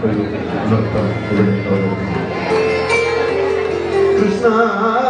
불렀던 노래입니다. 그리스나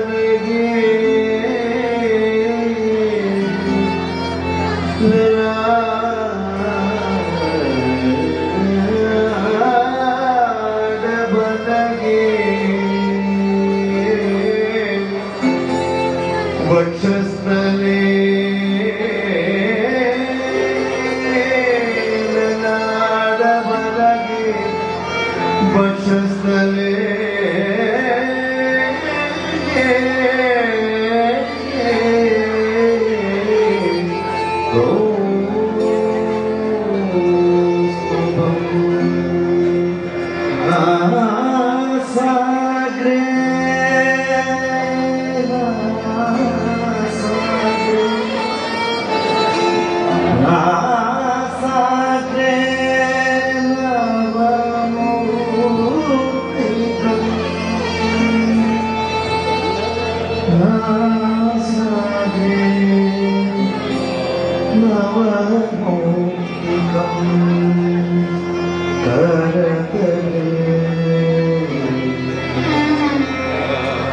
consciousness.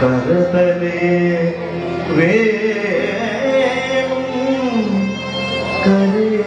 करतले वे करे करे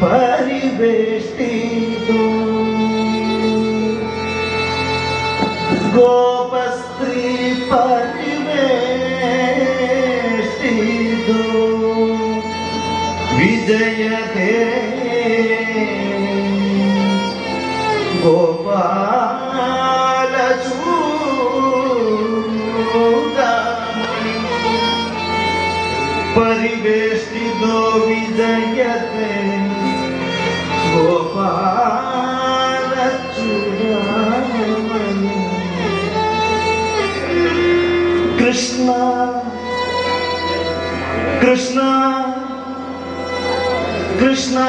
Παριβεστεί δού, Γοπαστεί παριβεστεί δού, βιδαγετεί, Γοβάλα ζούνα, कृष्णा कृष्णा कृष्णा